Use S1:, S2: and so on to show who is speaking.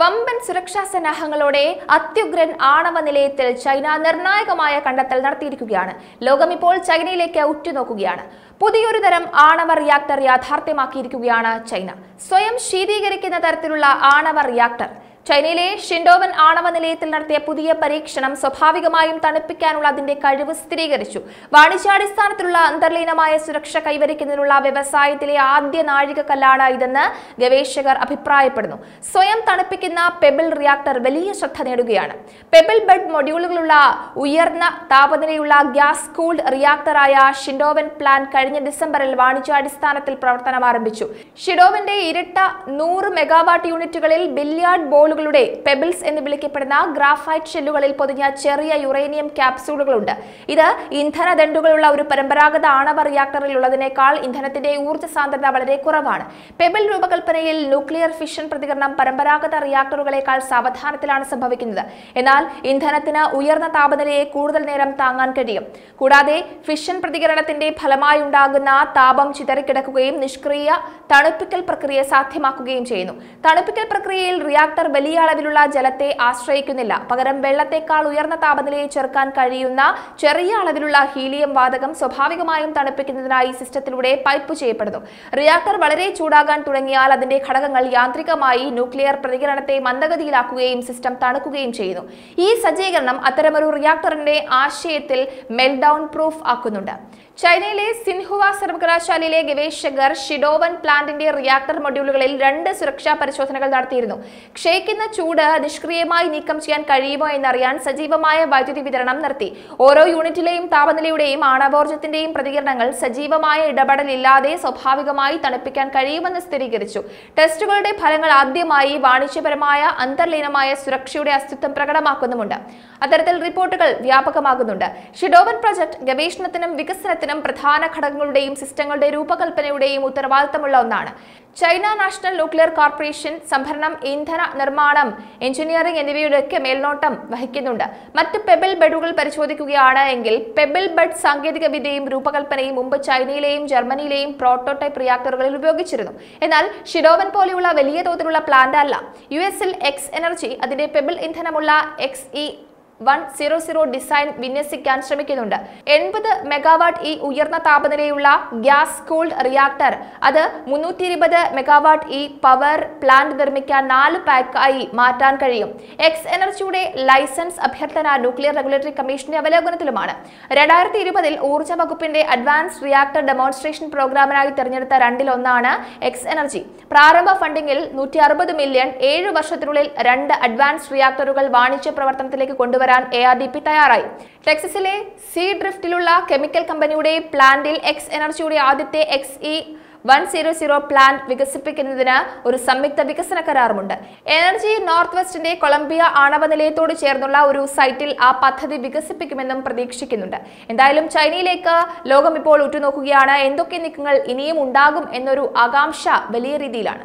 S1: വമ്പൻ സുരക്ഷാ സന്നാഹങ്ങളോടെ അത്യുഗ്രൻ ആണവ നിലയത്തിൽ ചൈന നിർണായകമായ കണ്ടെത്തൽ നടത്തിയിരിക്കുകയാണ്. ലോകം ഇപ്പോൾ ചൈനയിലേക്ക് ഉറ്റുനോക്കുകയാണ്. പുതിയൊരു തരം ആണവ റിയാക്ടർ യാഥാർത്ഥ്യമാക്കിയിരിക്കുകയാണ് ചൈന. സ്വയം ശീതീകരിക്കുന്ന തരത്തിലുള്ള ആണവ റിയാക്ടർ ചൈനയിലെ ഷിൻഡോവൻ ആണവ നിലയത്തിൽ നടത്തിയ പുതിയ പരീക്ഷണം സ്വാഭാവികമായും തണുപ്പിക്കാനുള്ള അതിന്റെ കഴിവ് സ്ഥിരീകരിച്ചു. വാണിജ്യാടിസ്ഥാനത്തിലുള്ള അന്തർലീനമായ സുരക്ഷ കൈവരിക്കുന്നതിനുള്ള വ്യവസായത്തിലെ ആദ്യ നാഴികക്കല്ലാണ് ഇതെന്ന് ഗവേഷകർ അഭിപ്രായപ്പെടുന്നു. സ്വയം തണുപ്പിക്കുന്ന പെബിൾ റിയാക്ടർ വലിയ ശ്രദ്ധ നേടുകയാണ്. പെബിൾ ബെഡ് മൊഡ്യൂളുകളുള്ള ഉയർന്ന താപനിലയുള്ള ഗ്യാസ് കൂൾഡ് റിയാക്ടറായ ഷിൻഡോവൻ പ്ലാൻ കഴിഞ്ഞ ഡിസംബറിൽ വാണിജ്യാടിസ്ഥാനത്തിൽ പ്രവർത്തനം ആരംഭിച്ചു. ഷിഡോവന്റെ ഇരട്ട നൂറ് മെഗാവാട്ട് യൂണിറ്റുകളിൽ ബില്യാർഡ് ബോളുകളുടെ പെബിൾസ് എന്ന് വിളിക്കപ്പെടുന്ന ഗ്രാഫൈറ്റ് ഷെല്ലുകളിൽ പൊതിഞ്ഞ ചെറിയ യുറേനിയം ക്യാപ്സൂളുകളുണ്ട് ഇത് ഇന്ധന ദണ്ടുകളുള്ള ഒരു പരമ്പരാഗത ആണവ റിയാക്ടറിൽ ഉള്ളതിനേക്കാൾ ഇന്ധനത്തിന്റെ ഊർജ സാന്ദ്രത വളരെ കുറവാണ്. പെബിൾ രൂപകൽപ്പനയിൽ ന്യൂക്ലിയർ ഫിഷൻ പ്രതികരണം പരമ്പരാഗത റിയാക്ടറുകളെക്കാൾ സാവധാനത്തിലാണ് സംഭവിക്കുന്നത്. എന്നാൽ ഇന്ധനത്തിന് ഉയർന്ന താപനിലയെ കൂടുതൽ നേരം താങ്ങാൻ കഴിയും. കൂടാതെ ഫിഷൻ പ്രതികരണത്തിന്റെ ഫലമായി ഉണ്ടാകുന്ന താപം ചിതറിക്കിടക്കുകയും നിഷ്ക്രിയ തണുപ്പിക്കൽ പ്രക്രിയ സാധ്യമാക്കുകയും ചെയ്യുന്നു. തണുപ്പിക്കൽ പ്രക്രിയയിൽ റിയാക്ടർ വലിയ അളവിലുള്ള ജലത്തെ ആശ്രയിക്കുന്നില്ല. പകരം വെള്ളത്തെക്കാൾ ഉയർന്ന താപനിലയെ ചേർക്കാൻ കഴിയുന്ന ചെറിയ അളവിലുള്ള ഹീലിയം വാതകം സ്വാഭാവികമായും തണുപ്പിക്കുന്നതിനായി സിസ്റ്റത്തിലൂടെ പൈപ്പ് ചെയ്യപ്പെടുന്നു. റിയാക്ടർ വളരെ ചൂടാകാൻ തുടങ്ങിയാൽ അതിന്റെ ഘടകങ്ങൾ യാന്ത്രികമായി ന്യൂക്ലിയർ പ്രതികരണത്തെ മന്ദഗതിയിലാക്കുകയും സിസ്റ്റം തണുക്കുകയും ചെയ്യുന്നു. ഈ സജ്ജീകരണം അത്തരമൊരു റിയാക്ടറിന്റെ ആശയത്തിൽ മെൽഡൌൺ പ്രൂഫ് ആക്കുന്നുണ്ട്. ചൈനയിലെ സിൻഹുവ സർവകലാശാലയിലെ ഗവേഷകർ ഷിഡോവൻ പ്ലാന്റിന്റെ റിയാക്ടർ മൊഡ്യൂളുകളിൽ രണ്ട് സുരക്ഷാ പരിശോധനകൾ നടത്തിയിരുന്നു. ക്ഷയിക്കുന്ന ചൂട് നിഷ്ക്രിയമായി നീക്കം ചെയ്യാൻ കഴിയുമോ എന്നറിയാൻ സജീവമായ വൈദ്യുതി വിതരണം നടത്തി. ഓരോ യൂണിറ്റിലെയും താപനിലയുടെയും ആണവോർജത്തിന്റെയും പ്രതികരണങ്ങൾ സജീവമായ ഇടപെടലില്ലാതെ സ്വാഭാവികമായി തണുപ്പിക്കാൻ കഴിയുമെന്ന് സ്ഥിരീകരിച്ചു. ടെസ്റ്റുകളുടെ ഫലങ്ങൾ ആദ്യമായി വാണിജ്യപരമായ അന്തർലീനമായ സുരക്ഷയുടെ അസ്തിത്വം പ്രകടമാക്കുന്നുമുണ്ട്. അത്തരത്തിൽ റിപ്പോർട്ടുകൾ വ്യാപകമാകുന്നുണ്ട്. ഷിഡോവൻ പ്രൊജക്ട് ഗവേഷണത്തിനും വികസനത്തിനും പ്രധാന ഘടകങ്ങളുടെയും സിസ്റ്റങ്ങളുടെ രൂപകൽപ്പനയുടെയും ഉത്തരവാദിത്തമുള്ള ഒന്നാണ്. ചൈന നാഷണൽ ന്യൂക്ലിയർ കോർപ്പറേഷൻ സംഭരണം ഇന്ധന നിർമ്മാണം എഞ്ചിനീയറിംഗ് എന്നിവയുടെയൊക്കെ മേൽനോട്ടം വഹിക്കുന്നുണ്ട്. മറ്റ് പെബിൾ ബെഡുകൾ പരിശോധിക്കുകയാണ് എങ്കിൽ പെബിൾ ബെഡ് സാങ്കേതിക വിദ്യയും രൂപകൽപ്പനയും മുമ്പ് ചൈനയിലെയും ജർമ്മനിയിലെയും പ്രോട്ടോടൈപ്പ് റിയാക്ടറുകളിൽ ഉപയോഗിച്ചിരുന്നു. എന്നാൽ ഷിഡോവൻ പോലെയുള്ള വലിയ തോതിലുള്ള പ്ലാന്റ് അല്ല. യു എസിൽ എക്സ് എനർജി അതിന്റെ pebble ഇന്ധനമുള്ള X E one zero zero design വിന്യസിക്കാൻ ശ്രമിക്കുന്നുണ്ട്. എൺപത് മെഗാവാട്ട് ഈ ഉയർന്ന താപനിലയുള്ള ഗ്യാസ് കൂൾഡ് റിയാക്ടർ അത് മുന്നൂറ്റി ഇരുപത് മെഗാവാട്ട് ഈ പവർ പ്ലാന്റ് നിർമ്മിക്കാൻ നാല് പാക്കായി മാറ്റാൻ കഴിയും. എക്സ് എനർജിയുടെ ലൈസൻസ് അഭ്യർത്ഥന ന്യൂക്ലിയർ റെഗുലേറ്ററി കമ്മീഷന്റെ അവലോകനത്തിലുമാണ്. രണ്ടായിരത്തി ഇരുപതിൽ ഊർജ വകുപ്പിന്റെ അഡ്വാൻസ് റിയാക്ടർ ഡെമോൺസ്ട്രേഷൻ പ്രോഗ്രാമിനായി തെരഞ്ഞെടുത്ത രണ്ടിലൊന്നാണ് എക്സ് എനർജി പ്രാരംഭ ഫണ്ടിംഗിൽ നൂറ്റി മില്യൺ ഏഴ് വർഷത്തിനുള്ളിൽ രണ്ട് അഡ്വാൻസ് റിയാക്ടറുകൾ വാണിജ്യ പ്രവർത്തനത്തിലേക്ക് കൊണ്ടുവരാൻ എ ആർ ഡി പി തയ്യാറായി. ടെക്സസിലെ സി ഡ്രിഫ്റ്റിലുള്ള കെമിക്കൽ കമ്പനിയുടെ പ്ലാന്റിൽ എക്സ് എനർജിയുടെ ആദ്യത്തെ X E one zero zero plant വികസിപ്പിക്കുന്നതിന് ഒരു സംയുക്ത വികസന കരാറുമുണ്ട്. എനർജി നോർത്ത് വെസ്റ്റിന്റെ കൊളംബിയ ആണവ നിലയത്തോട് ചേർന്നുള്ള ഒരു സൈറ്റിൽ ആ പദ്ധതി വികസിപ്പിക്കുമെന്നും പ്രതീക്ഷിക്കുന്നുണ്ട്. എന്തായാലും ചൈനയിലേക്ക് ലോകം ഇപ്പോൾ ഉറ്റുനോക്കുകയാണ്. എന്തൊക്കെ നീക്കങ്ങൾ ഇനിയും ഉണ്ടാകും എന്നൊരു ആകാംക്ഷ വലിയ രീതിയിലാണ്.